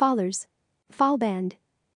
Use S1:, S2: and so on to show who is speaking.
S1: Fallers. Fall band.